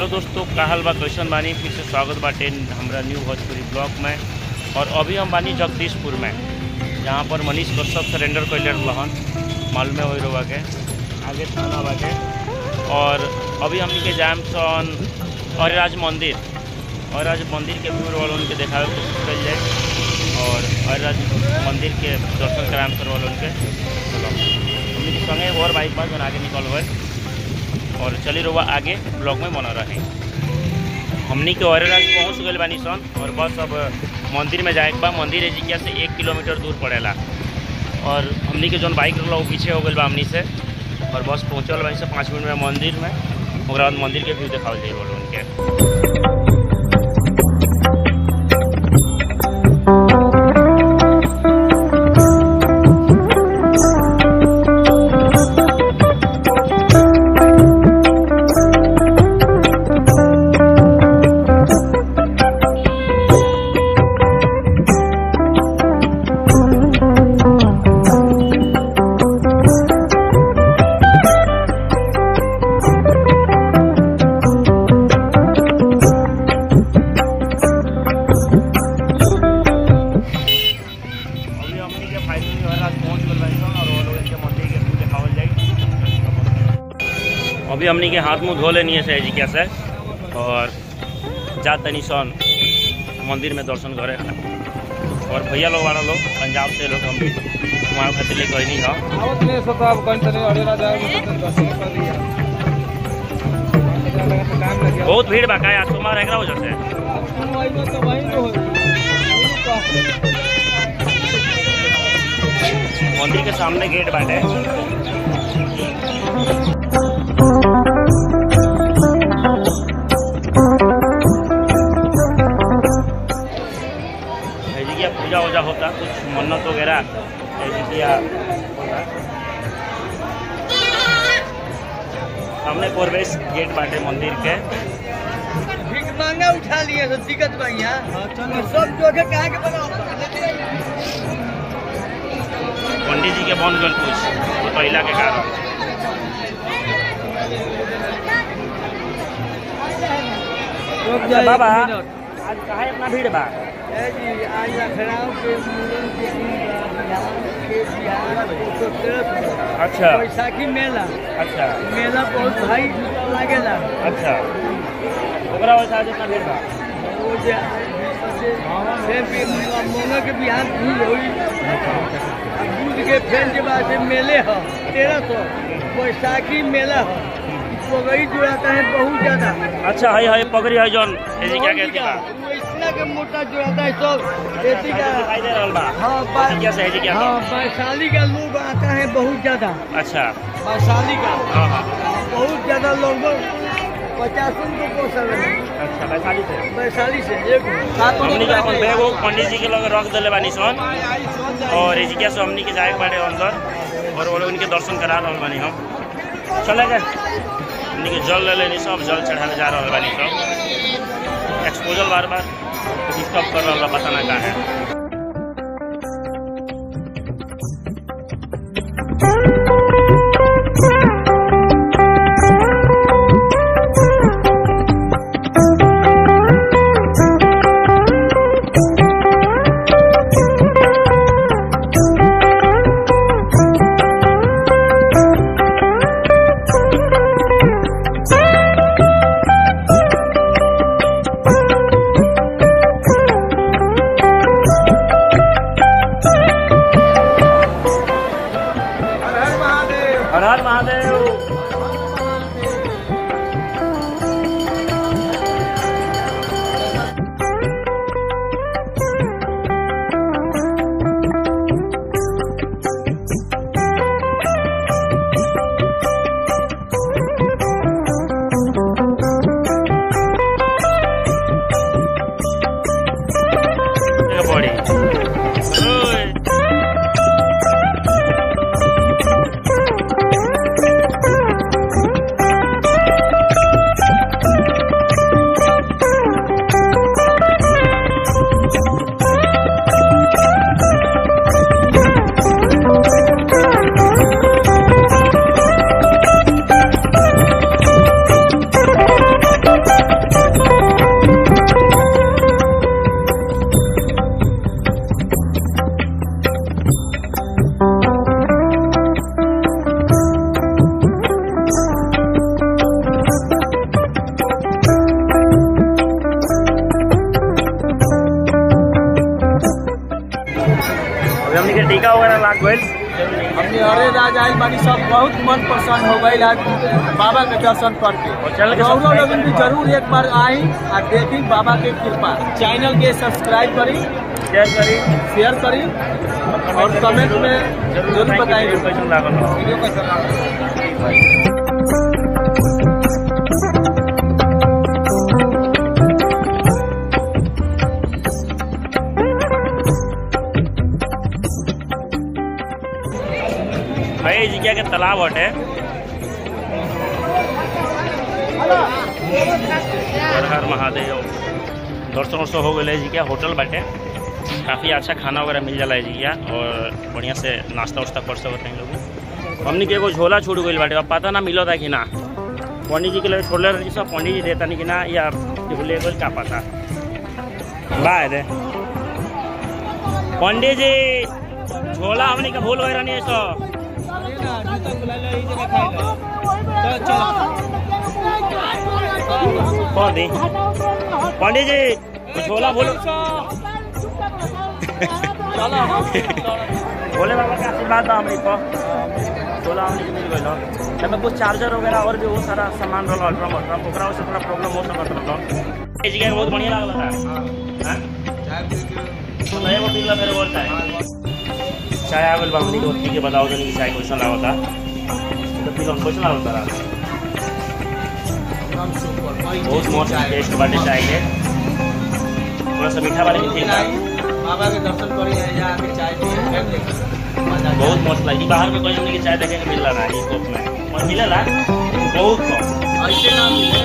Hello दोस्तों का हाल बा कैसन बानी फिर से स्वागत बाटे हमरा न्यू भोजपुरी ब्लॉक में, और अभी हम बानी जगदीशपुर में, जहाँ पर मनीष कश्यप सरेंडर कैले रहन मालूम है वही रोवा के, आगे थाना बाटे, और अभी हमनी के जाम सन अरिराज मंदिर अरिराज मंदिर के व्यू वालों के देखावे के कोशिश कल जाए और अरिराज मंदिर के दर्शन कराम कर वालों के चलो संगे और बाइक पास आगे निकल गए और चली रुआ आगे ब्लॉग में बना रहे हमनी के औरराज पहुँच गए बानी सन, और बस अब मंदिर में जाए बा। मंदिर एजिकिया से एक किलोमीटर दूर पड़ेला। और हमनी के जौन बाइक रहा वो पीछे हो गए बा से। और बस पहुँचल बानी से पाँच मिनट में मंदिर में। और मंदिर के व्यू देखा जाए उनके फाइनली और वो लोग के मंदिर के जाए अभी हमनी के हाथ मुँह धो लेनी है से एजिकिया से और जा तनी सन मंदिर में दर्शन करे और भैया लोग वाला लोग, पंजाब से लोग हम वहाँ खातिर लेके गए नहीं गया बहुत भीड़ बा का आज सोमवार एकरा वजह से तुम वही तो तो हो। मंदिर के सामने गेट बाटे। पूजा वूजा होता? कुछ मन्नत वगैरह? एजिकिया होता? सामने प्रवेश गेट बाटे मंदिर के। उठा लिए दिक्कत बा यहाँ सब जोखे कहाँ के बनाओ? पंडित जी के बन गल कुछ तो पहला के कारण। अच्छा बाबा आज कहाँ इतना भीड़ बा? आज लखनऊ के अच्छा। बैसाखी मेला। अच्छा। मेला बहुत भाई लागेला। अच्छा। ओकरा वजह से इतना भीड़ बा? जे फिर के बिहार भूल होई भूल के के बाद मेले ह तेरह सौ बैसाखी मेला ह पगड़ी जोड़ाता है बहुत ज़्यादा अच्छा है है पगड़ी है जौन। क्या कहती इतना के मोटा जोड़ाता है? सब का दिखाई दे हाँ से हाँ वैशाली का लोग आता है बहुत ज़्यादा। अच्छा। वैशाली का। हाँ हाँ। बहुत ज़्यादा लोग को अच्छा वैशाली से वैशाली से एक सात हमनी के अपन बैग पंडित जी के लगे रख देले बानी सन। और एजी क्या से हमनी के जाए के अंदर। और वो लोग इनके दर्शन करा रहल बानी हम चले गए। हमनी के जल ले लेनी सब जल चढ़ावे जा रहल बानी सब। एक्सपोजल बार बार। डिस्टर्ब कर रहल बा पता ना का है। हर हर महादेव वेल हमने अरे राज आइल बानी सब बहुत मन प्रसन्न हो गई आज बाबा के दर्शन करके सब्सक्राइब लोगन भी ज़रूर एक बार आई और देखी बाबा के कृपा चैनल के सब्सक्राइब करी शेयर करी शेयर करी और कमेंट में ज़रूर बताइए हो जिज्ञा के तालाब हटे हर हर महादेव। दर्शन वर्शन हो गए जिज्ञा होटल बाटे काफ़ी अच्छा खाना वगैरह मिल जाला है जिज्ञा और बढ़िया से नाश्ता वास्ता कर सकते हैं लोग। हमने के एगो झोला छूट गई बाटे अब पता ना मिलो था कि ना। पंडित जी के लिए छोड़ले रही सब पंडित जी देता नहीं कि ना, या भूले गए क्या पता। बाय दे। पंडित जी, झोला हमने का भूल गए रहनी है, सब। दी जी कुछ बोला। बोलो बोले बाबा का आशीर्वाद दो हमने को। बोला हमने मिल गई हमें कुछ चार्जर वगैरह और भी बहुत सारा सामान रहा अल्ट्रम अल्ट्रम ओकरा से थोड़ा प्रॉब्लम हो सकत रहा ये जगह बहुत बढ़िया लागल था हाँ। तो नया वो पीला मेरे बोलता है। चाय आवल बामनी को पी के बताओ की चाय कैसा लागता तो पीलो कैसा लागता रहा बहुत मस्त टेस्ट बाटे चाय के थोड़ा सा मीठा वाले भी ठीक है बाबा के दर्शन करी है आके चाय पिए फिर बहुत मस्त लगी। बाहर में कोई चाय देखे मिल रहा है ये कोप में। और मिलेला बहुत कम ऐसे ना मिले